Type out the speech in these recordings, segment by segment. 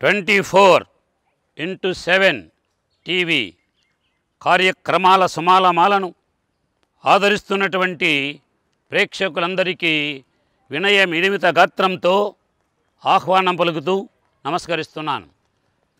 Twenty four into seven TV కార్యక్రమాల సుమాలమాలను ఆదరిస్తున్నటువంటి ప్రేక్షకులందరికీ వినయ మిడిమిత గాత్రంతో ఆహ్వానం పలుకుతూ నమస్కరిస్తున్నాను.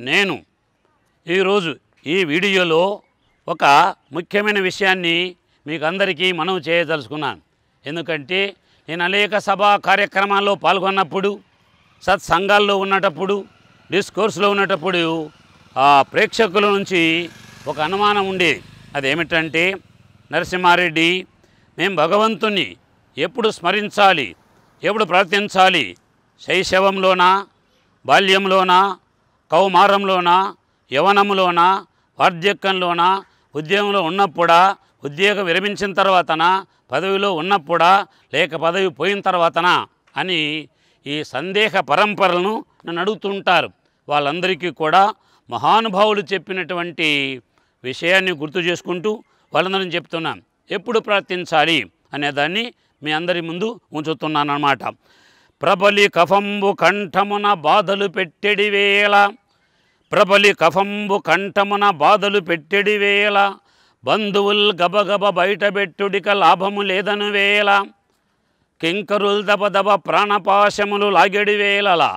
నేను ఈరోజు ఈ వీడియోలో ఒక ముఖ్యమైన విషయాన్ని మీకు అందరికీ మనవి చేయదలుచుకున్నాను. ఎందుకంటే నేను అనేక సభా కార్యక్రమాల్లో పాల్గొన్నప్పుడు సత్సంగాల్లో ఉన్నటప్పుడు డిస్కోర్స్లో ఉన్నటప్పుడు ఆ ప్రేక్షకుల నుంచి ఒక అనుమానం ఉండేది. అదేమిటంటే నరసింహారెడ్డి మేము భగవంతుణ్ణి ఎప్పుడు స్మరించాలి? ఎప్పుడు ప్రార్థించాలి? శైశవంలోనా? బాల్యంలోనా? కౌమారంలోనా? యవనంలోనా? వార్ధక్యంలోనా? ఉద్యోగంలో ఉన్నప్పుడా? ఉద్యోగం విరమించిన తర్వాతనా? పదవిలో ఉన్నప్పుడా? లేక పదవి పోయిన తర్వాతనా? అని ఈ సందేహ పరంపరలను నన్ను అడుగుతుంటారు. వాళ్ళందరికీ కూడా మహానుభావులు చెప్పినటువంటి విషయాన్ని గుర్తు చేసుకుంటూ వాళ్ళందరిని చెప్తున్నాను. ఎప్పుడు ప్రార్థించాలి అనేదాన్ని మీ అందరి ముందు ఉంచుతున్నాను అన్నమాట ప్రబలి కఫంబు కంఠమున బాధలు పెట్టెడి వేళ ప్రబలి కఫంబు కంఠమున బాధలు పెట్టెడి వేళ బంధువుల్ గబగబ బయటబెట్టుడిక లాభము లేదను వేళ కింకరుల్ దబ దబ ప్రాణపాశములు లాగెడి వేళలా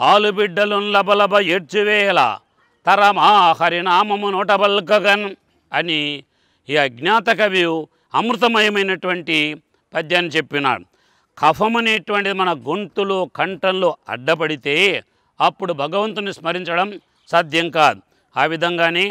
ఆలుబిడ్డలు లబలబ ఏడ్చువేళ తరమా హరినామము నోటబల్కగన్ అని ఈ అజ్ఞాత కవి అమృతమయమైనటువంటి పద్యాన్ని చెప్పినాడు. కఫం అనేటువంటిది మన గొంతులో కంఠంలో అడ్డపడితే అప్పుడు భగవంతుని స్మరించడం సాధ్యం కాదు. ఆ విధంగానే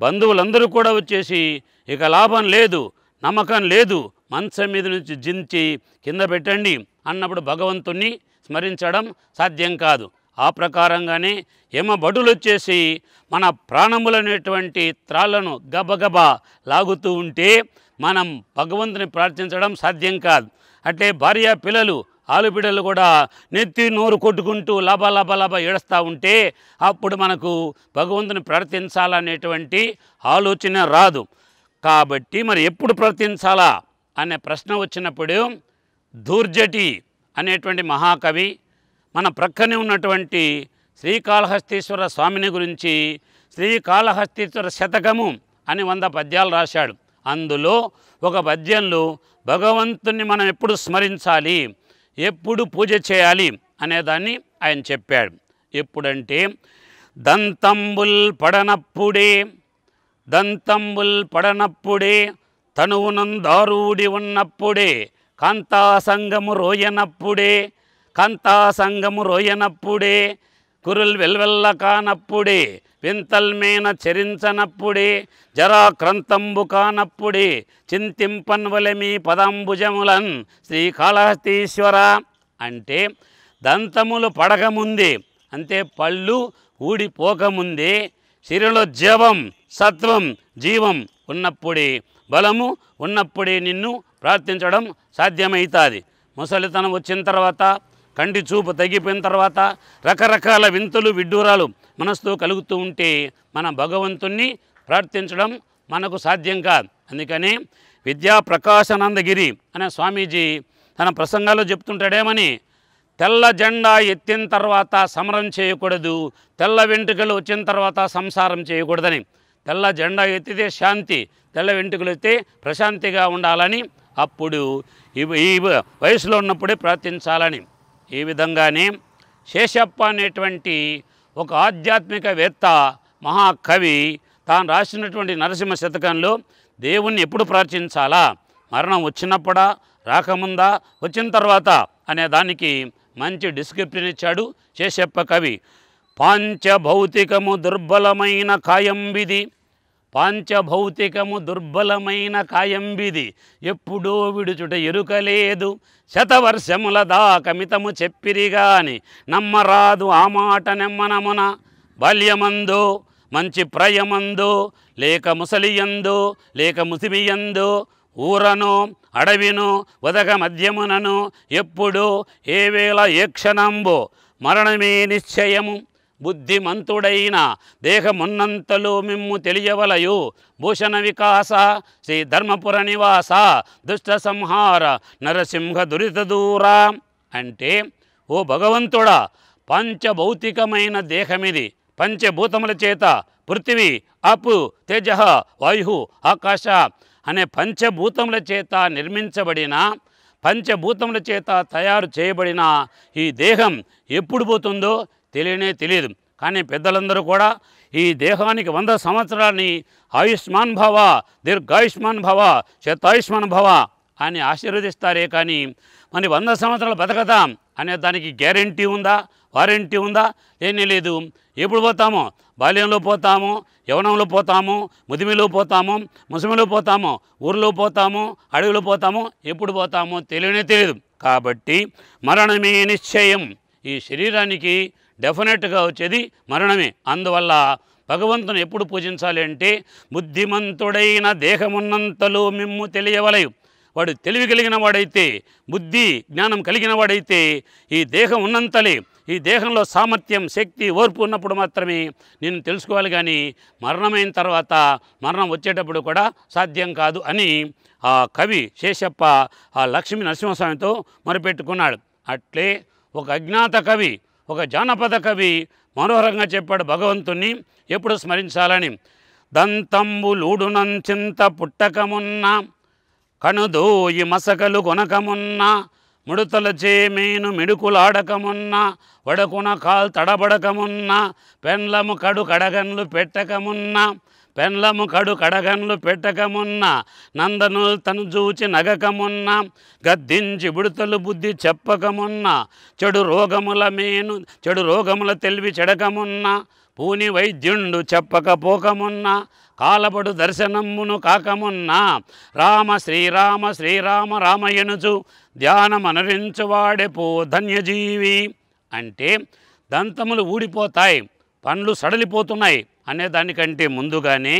బంధువులందరూ కూడా వచ్చేసి ఇక లాభం లేదు నమ్మకం లేదు మంచం మీద నుంచి జించి కింద పెట్టండి అన్నప్పుడు భగవంతుణ్ణి స్మరించడం సాధ్యం కాదు. ఆ ప్రకారంగానే యమ బడులు వచ్చేసి మన ప్రాణములనేటువంటి త్రాళ్ళను గబగబా లాగుతూ ఉంటే మనం భగవంతుని ప్రార్థించడం సాధ్యం కాదు. అంటే భార్య పిల్లలు ఆలుబిడ్డలు కూడా నెత్తి నోరు కొట్టుకుంటూ లబ లబ లబ ఏడుస్తూ ఉంటే అప్పుడు మనకు భగవంతుని ప్రార్థించాలనేటువంటి ఆలోచన రాదు. కాబట్టి మరి ఎప్పుడు ప్రార్థించాలా? అనే ప్రశ్న వచ్చినప్పుడు దూర్జటి అనేటువంటి మహాకవి మన ప్రక్కనే ఉన్నటువంటి శ్రీకాళహస్తీశ్వర స్వామిని గురించి శ్రీకాళహస్తీశ్వర శతకము అని వంద పద్యాలు రాశాడు. అందులో ఒక పద్యంలో భగవంతుని మనం ఎప్పుడు స్మరించాలి? ఎప్పుడు పూజ చేయాలి? అనేదాన్ని ఆయన చెప్పాడు. ఎప్పుడంటే దంతంబుల్ పడనప్పుడే దంతంబుల్ పడనప్పుడే తనువునందారూడి ఉన్నప్పుడే కాంతాసంగము రోయనప్పుడే కాంతాసంగము రోయనప్పుడే కురుల్ వెల్వెల్ల కానప్పుడే వింతల్మేన చరించనప్పుడే జరాక్రంతంబు కానప్పుడే చింతింపన్వలమి పదంబుజములన్ శ్రీకాళహస్తీశ్వర అంటే దంతములు పడకముందే అంటే పళ్ళు ఊడిపోకముందే శరీరంలో జవం సత్వం జీవం ఉన్నప్పుడే బలము ఉన్నప్పుడే నిన్ను ప్రార్థించడం సాధ్యమవుతుంది ముసలితనం వచ్చిన తర్వాత కంటి చూపు తగ్గిపోయిన తర్వాత రకరకాల వింతలు విడ్డూరాలు మనసుతో కలుగుతూ ఉంటే మన భగవంతుణ్ణి ప్రార్థించడం మనకు సాధ్యం కాదు. అందుకని విద్యా ప్రకాశానందగిరి అనే స్వామీజీ తన ప్రసంగాల్లో చెప్తుంటాడేమని తెల్ల జెండా ఎత్తిన తర్వాత సమరం చేయకూడదు తెల్ల వెంట్రుకలు వచ్చిన తర్వాత సంసారం చేయకూడదని. తెల్ల జెండా ఎత్తితే శాంతి తెల్ల వెంట్రుకలు ఎత్తే ప్రశాంతిగా ఉండాలని అప్పుడు ఈ వయసులో ఉన్నప్పుడే ప్రార్థించాలని. ఈ విధంగానే శేషప్ప అనేటువంటి ఒక ఆధ్యాత్మికవేత్త మహాకవి తాను రాసినటువంటి నరసింహ శతకంలో దేవుణ్ణి ఎప్పుడు ప్రార్థించాలా? మరణం వచ్చినప్పుడా? రాకముందా? వచ్చిన తర్వాత అనే దానికి మంచి డిస్క్రిప్షన్ ఇచ్చాడు శేషప్ప కవి. పాంచభౌతికము దుర్బలమైన కాయంబిది. పాంచభౌతికము దుర్బలమైన కాయంబిది. ఎప్పుడో విడుచుట ఎరుకలేదు. శతవర్షముల దాకమితము చెప్పిరిగాని నమ్మరాదు ఆ మాట నెమ్మనమున. బాల్యమందో మంచి ప్రయమందో లేక ముసలియందో లేక ముసిమియందో ఊరనో అడవినో ఉదక మధ్యమునను ఎప్పుడు ఏ వేళ ఏ క్షణంబో మరణమే నిశ్చయము. బుద్ధిమంతుడైన దేహమున్నంతలు మిమ్ము తెలియవలయు. భూషణ వికాస శ్రీ ధర్మపుర నివాస దుష్ట సంహార నరసింహ దురిత దూరా. అంటే ఓ భగవంతుడా పంచభౌతికమైన దేహమిది. పంచభూతముల చేత పృథివీ అపు తేజ వాయు ఆకాశ అనే పంచభూతముల చేత నిర్మించబడిన పంచభూతముల చేత తయారు చేయబడిన ఈ దేహం ఎప్పుడు పోతుందో తెలియనే తెలియదు. కానీ పెద్దలందరూ కూడా ఈ దేహానికి వంద సంవత్సరాన్ని ఆయుష్మాన్ భవ దీర్ఘాయుష్మాన్ భవ శతాయుష్మాన్ భవ అని ఆశీర్వదిస్తారే కానీ మరి వంద సంవత్సరాలు బతకదాం అనే దానికి గ్యారంటీ ఉందా వారంటీ ఉందా? లేనే లేదు. ఎప్పుడు పోతామో? బాల్యంలో పోతాము యవనంలో పోతాము ముదిమిలో పోతాము ముసమిలో పోతాము ఊర్లో పోతాము అడవిలో పోతాము ఎప్పుడు పోతామో తెలియనే తెలియదు. కాబట్టి మరణమే నిశ్చయం. ఈ శరీరానికి డెఫినెట్గా వచ్చేది మరణమే. అందువల్ల భగవంతుని ఎప్పుడు పూజించాలి అంటే బుద్ధిమంతుడైన దేహమున్నంతలో మిమ్ము తెలియవలయు. వాడు తెలివి కలిగిన వాడైతే బుద్ధి జ్ఞానం కలిగిన వాడైతే ఈ దేహం ఉన్నంతలే ఈ దేహంలో సామర్థ్యం శక్తి ఓర్పు ఉన్నప్పుడు మాత్రమే నేను తెలుసుకోవాలి కానీ మరణమైన తర్వాత మరణం వచ్చేటప్పుడు కూడా సాధ్యం కాదు అని ఆ కవి శేషప్ప ఆ లక్ష్మీ నరసింహస్వామితో మొరపెట్టుకున్నాడు. అట్లే ఒక అజ్ఞాత కవి ఒక జానపద కవి మనోహరంగా చెప్పాడు భగవంతుణ్ణి ఎప్పుడు స్మరించాలని. దంతంబులూడునంచింత పుట్టకమున్న కనుదోయి మసకలు కొనకమున్న ముడుతల చేమేను మిడుకులాడకమున్న వడకున కాల్ తడబడకమున్న పెండ్లము కడు కడగన్లు పెట్టకమున్న పెన్లము కడు కడగన్లు పెట్టకమున్న నందనులు తను చూచి నగకమున్న గద్దించి బుడతలు బుద్ధి చెప్పకమున్న చెడు రోగముల మేను చెడు రోగముల తెలివి చెడకమున్న పూని వైద్యుండు చెప్పకపోకమున్న కాలపడు దర్శనమ్మును కాకమున్న రామ శ్రీరామ శ్రీరామ రామయనుచు ధ్యానమనరించువాడే పో ధన్యజీవి. అంటే దంతములు ఊడిపోతాయి. పండ్లు సడలిపోతున్నాయి అనే దానికంటే ముందుగానే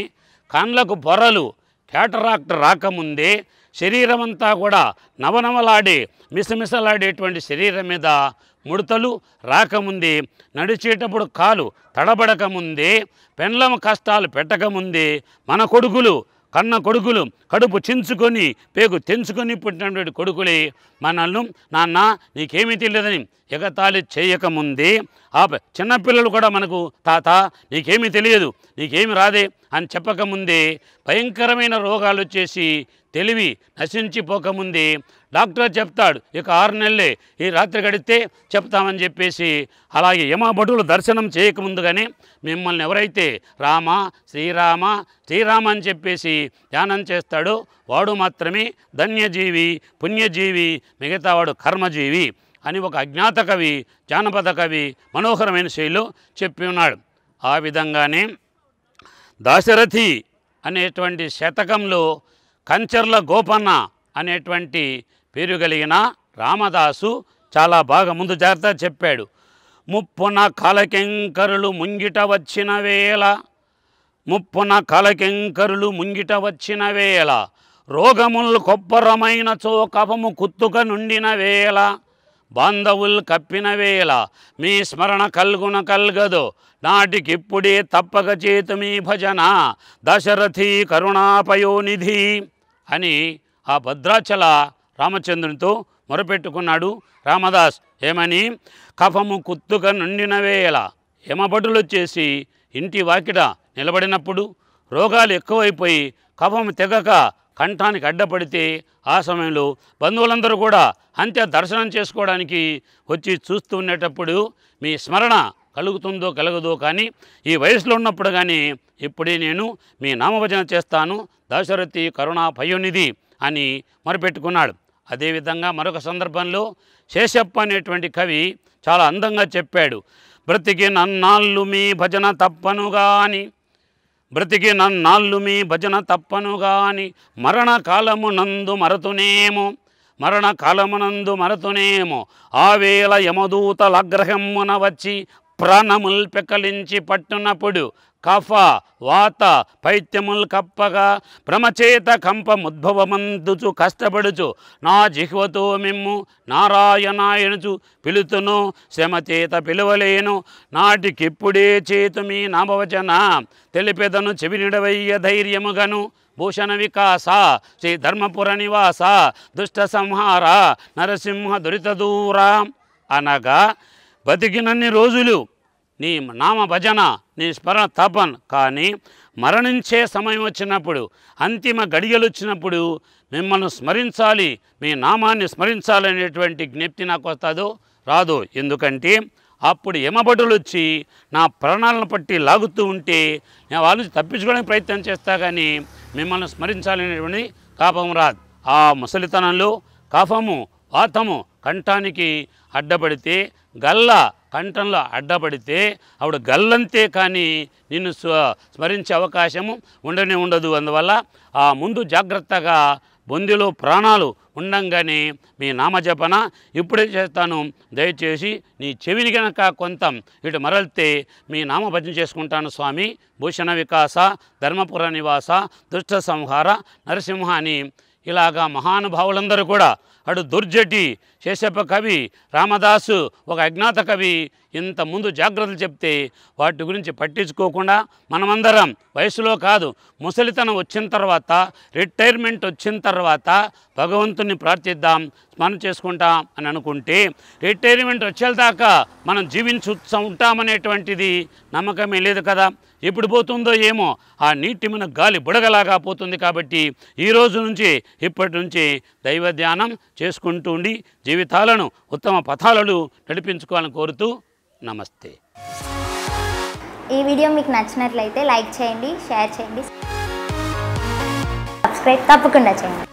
కండ్లకు పొరలు క్యాటరాక్ట్ రాకముందే శరీరం అంతా కూడా నవనవలాడే మిసమిసలాడేటువంటి శరీరం మీద ముడతలు రాకముందే నడిచేటప్పుడు కాలు తడబడకముందే పెండ్లము కష్టాలు పెట్టకముందే మన కొడుకులు కన్న కొడుకులు కడుపు చించుకొని పేగు తెంచుకొని పుట్టినటువంటి కొడుకులే మనల్ని నాన్న నీకేమీ తెలియదని ఎగతాళి చేయకముందే. ఆ చిన్నపిల్లలు కూడా మనకు తాత నీకేమీ తెలియదు నీకేమి రాదే అని చెప్పకముందే భయంకరమైన రోగాలు వచ్చేసి తెలివి నశించిపోకముందే డాక్టర్ చెప్తాడు ఇక ఆరు నెలలే ఈ రాత్రి గడిస్తే చెప్తామని చెప్పేసి అలాగే యమభటులు దర్శనం చేయకముందుగానే మిమ్మల్ని ఎవరైతే రామ శ్రీరామ శ్రీరామ అని చెప్పేసి ధ్యానం చేస్తాడో వాడు మాత్రమే ధన్యజీవి పుణ్యజీవి మిగతా వాడు కర్మజీవి అని ఒక అజ్ఞాత కవి జానపద కవి మనోహరమైన శైలిలో చెప్పి ఉన్నాడు. ఆ విధంగానే దాశరథి అనేటువంటి శతకంలో కంచర్ల గోపన్న అనేటువంటి పేరు కలిగిన రామదాసు చాలా బాగా ముందు జాగ్రత్త చెప్పాడు. ముప్పున కలకెంకరులు ముంగిట వచ్చిన వేళ ముప్పున కలకెంకరులు ముంగిట వచ్చిన వేళ రోగములు కొబ్బరమైన చోకపము కుత్తుక నుండిన వేళ బాంధవులు కప్పిన వేళ మీ స్మరణ కల్గున కల్గదు. నాటికిప్పుడే తప్పక చేతు మీ భజన. దశరథి కరుణాపయోనిధి అని ఆ భద్రాచల రామచంద్రునితో మొరపెట్టుకున్నాడు రామదాస్. ఏమని? కఫము కుత్తుక నుండిన వేళ యమభటులు వచ్చేసి ఇంటి వాకిట నిలబడినప్పుడు రోగాలు ఎక్కువైపోయి కఫం తెగక కంఠానికి అడ్డపడితే ఆ సమయంలో బంధువులందరూ కూడా అంత్య దర్శనం చేసుకోవడానికి వచ్చి చూస్తూ ఉండేటప్పుడు మీ స్మరణ కలుగుతుందో కలగదో కానీ ఈ వయసులో ఉన్నప్పుడు కానీ ఇప్పుడే నేను మీ నామభజన చేస్తాను. దాశరథి కరుణా పయోనిధి అని మొరపెట్టుకున్నాడు. అదేవిధంగా మరొక సందర్భంలో శేషప్ప అనేటువంటి కవి చాలా అందంగా చెప్పాడు. బ్రతికి నన్నాళ్ళు మీ భజన తప్పనుగాని బ్రతికి నన్నాళ్ళు మీ భజన తప్పనుగాని మరణ కాలమునందు మరతునేమో. మరణ కాలమునందు మరతునేమో ఆవేళ యమదూతలగ్రహమున వచ్చి ప్రాణముల్ పెకలించి పట్టునప్పుడు కఫ వాత పైత్యముల్ కప్పగా భ్రమచేత కంపముద్భవమందుచు కష్టపడుచు నా జిహ్వతో మిమ్ము నారాయణాయనుచు పిలుతును శ్రమచేత పిలువలేను నాటికిప్పుడే చేతు మీ నామవచన తెలిపెదను చెవినిడవయ్య ధైర్యముగను భూషణ వికాస శ్రీ ధర్మపుర నివాస దుష్ట సంహార నరసింహ దురిత దూర అనగా బతికినన్ని రోజులు నీ నామ భజన నీ స్మరణ తపన్ కానీ మరణించే సమయం వచ్చినప్పుడు అంతిమ గడియలు వచ్చినప్పుడు మిమ్మల్ని స్మరించాలి మీ నామాన్ని స్మరించాలి అనేటువంటి జ్ఞప్తి నాకు వస్తుందో రాదు. ఎందుకంటే అప్పుడు యమభటులు వచ్చి నా ప్రాణాలను పట్టి లాగుతూ ఉంటే నేను వాళ్ళ నుంచి తప్పించుకోవడానికి ప్రయత్నం చేస్తా కానీ మిమ్మల్ని స్మరించాలనేటువంటి కాపం రాదు. ఆ ముసలితనంలో కాపము వాతము కంఠానికి అడ్డపడితే గల్ల కంఠంలో అడ్డపడితే ఆవిడ గల్లంతే కానీ నిన్ను స్వ స్మరించే అవకాశము ఉండనే ఉండదు. అందువల్ల ఆ ముందు జాగ్రత్తగా బొందిలో ప్రాణాలు ఉండంగానే మీ నామజపన ఇప్పుడే చేస్తాను. దయచేసి నీ చెవిని గనక కొంత ఇటు మరల్తే మీ నామభజన చేసుకుంటాను స్వామి. భూషణ వికాస ధర్మపుర నివాస దుష్ట సంహార నరసింహ అని ఇలాగా మహానుభావులందరూ కూడా అటు దుర్జటి శేషప్ప కవి రామదాసు ఒక అజ్ఞాత కవి. ఇంత ముందు జాగ్రత్తలు చెప్తే వాటి గురించి పట్టించుకోకుండా మనమందరం వయసులో కాదు ముసలితనం వచ్చిన తర్వాత రిటైర్మెంట్ వచ్చిన తర్వాత భగవంతుని ప్రార్థిద్దాం స్మరణ చేసుకుంటాం అని అనుకుంటే రిటైర్మెంట్ వచ్చేదాకా మనం జీవించు ఉంటామనేటువంటిది నమ్మకమే లేదు కదా. ఎప్పుడు పోతుందో ఏమో ఆ నీటి మీద గాలి బుడగలాగా పోతుంది కాబట్టి ఈ రోజు నుంచి ఇప్పటి నుంచి దైవ ధ్యానం చేసుకుంటూ ఉండి జీవితాలను ఉత్తమ పథాలను నడిపించుకోవాలని కోరుతూ నమస్తే. ఈ వీడియో మీకు నచ్చినట్లయితే లైక్ చేయండి షేర్ చేయండి సబ్స్క్రైబ్ తప్పకుండా చేయండి.